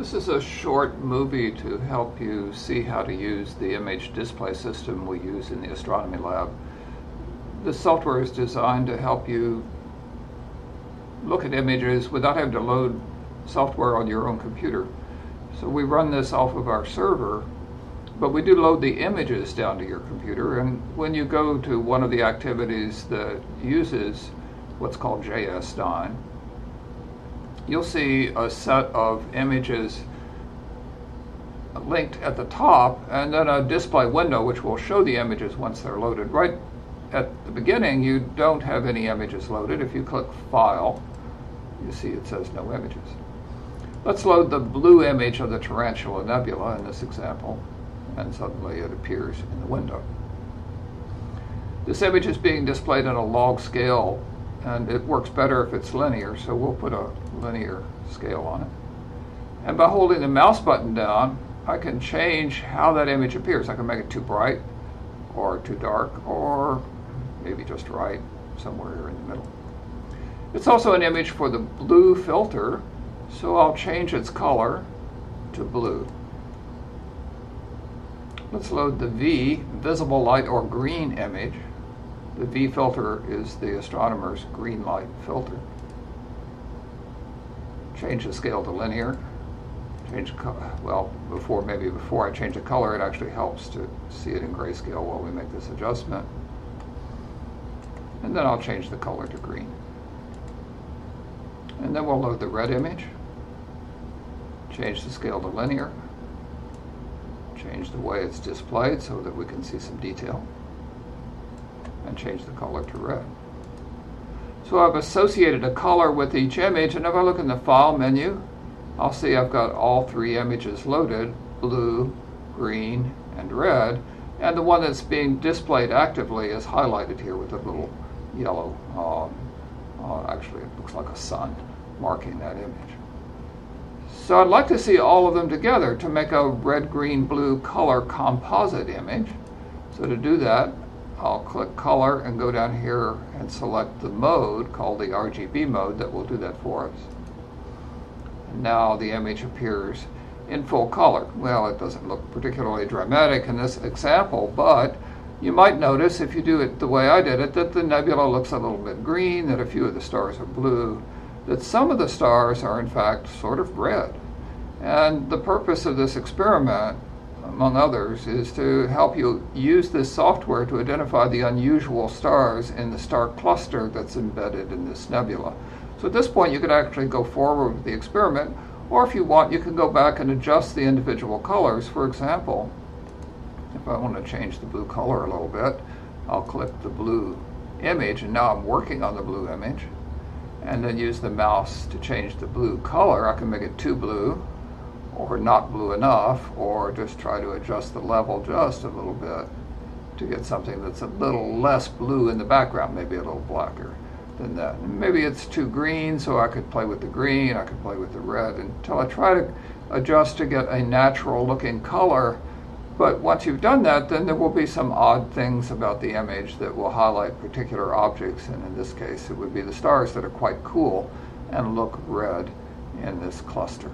This is a short movie to help you see how to use the image display system we use in the astronomy lab. The software is designed to help you look at images without having to load software on your own computer. So we run this off of our server, but we do load the images down to your computer. And when you go to one of the activities that uses what's called JS9, you'll see a set of images linked at the top and then a display window which will show the images once they're loaded. Right at the beginning you don't have any images loaded. If you click File, you see it says no images. Let's load the blue image of the Tarantula Nebula in this example and suddenly it appears in the window. This image is being displayed on a log scale and it works better if it's linear, so we'll put a linear scale on it. And by holding the mouse button down, I can change how that image appears. I can make it too bright or too dark or maybe just right, somewhere in the middle. It's also an image for the blue filter, so I'll change its color to blue. Let's load the V, visible light or green image. The V filter is the astronomer's green light filter. Change the scale to linear. Change, well, before maybe before I change the color, it actually helps to see it in grayscale while we make this adjustment. And then I'll change the color to green. And then we'll load the red image. Change the scale to linear. Change the way it's displayed so that we can see some detail and change the color to red. So I've associated a color with each image, and if I look in the File menu, I'll see I've got all three images loaded, blue, green, and red, and the one that's being displayed actively is highlighted here with a little yellow, um, uh, actually it looks like a sun marking that image. So I'd like to see all of them together to make a red, green, blue color composite image. So to do that, I'll click color and go down here and select the mode called the RGB mode that will do that for us. And now the image appears in full color. Well, it doesn't look particularly dramatic in this example, but you might notice if you do it the way I did it that the nebula looks a little bit green, that a few of the stars are blue, that some of the stars are in fact sort of red. And the purpose of this experiment among others, is to help you use this software to identify the unusual stars in the star cluster that's embedded in this nebula. So at this point, you can actually go forward with the experiment, or if you want, you can go back and adjust the individual colors. For example, if I want to change the blue color a little bit, I'll click the blue image, and now I'm working on the blue image, and then use the mouse to change the blue color. I can make it too blue, or not blue enough, or just try to adjust the level just a little bit to get something that's a little less blue in the background, maybe a little blacker than that. And maybe it's too green, so I could play with the green, I could play with the red until I try to adjust to get a natural looking color. But once you've done that, then there will be some odd things about the image that will highlight particular objects, and in this case, it would be the stars that are quite cool and look red in this cluster.